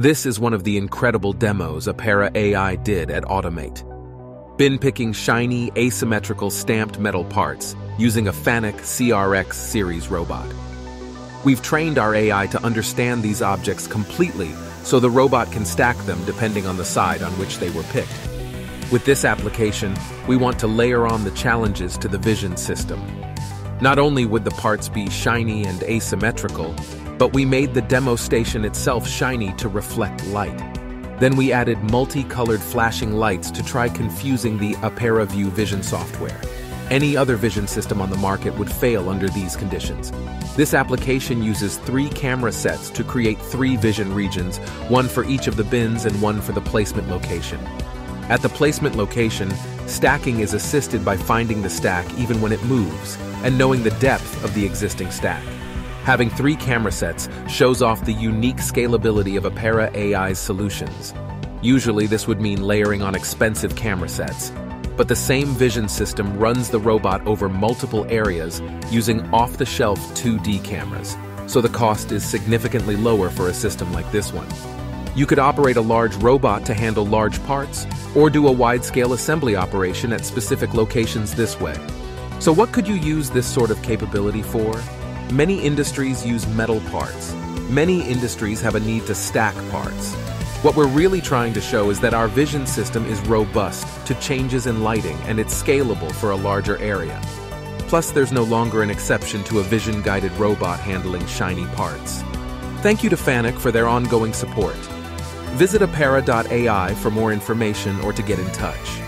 This is one of the incredible demos Apera AI did at Automate. Bin picking shiny, asymmetrical stamped metal parts using a Fanuc CRX series robot. We've trained our AI to understand these objects completely so the robot can stack them depending on the side on which they were picked. With this application, we want to layer on the challenges to the vision system. Not only would the parts be shiny and asymmetrical, but we made the demo station itself shiny to reflect light. Then we added multicolored flashing lights to try confusing the Apera Vue vision software. Any other vision system on the market would fail under these conditions. This application uses three camera sets to create three vision regions, one for each of the bins and one for the placement location. At the placement location, stacking is assisted by finding the stack even when it moves, and knowing the depth of the existing stack. Having three camera sets shows off the unique scalability of Apera AI's solutions. Usually this would mean layering on expensive camera sets, but the same vision system runs the robot over multiple areas using off-the-shelf 2D cameras, so the cost is significantly lower for a system like this one. You could operate a large robot to handle large parts, or do a wide-scale assembly operation at specific locations this way. So what could you use this sort of capability for? Many industries use metal parts. Many industries have a need to stack parts. What we're really trying to show is that our vision system is robust to changes in lighting and it's scalable for a larger area. Plus, there's no longer an exception to a vision-guided robot handling shiny parts. Thank you to Fanuc for their ongoing support. Visit apera.ai for more information or to get in touch.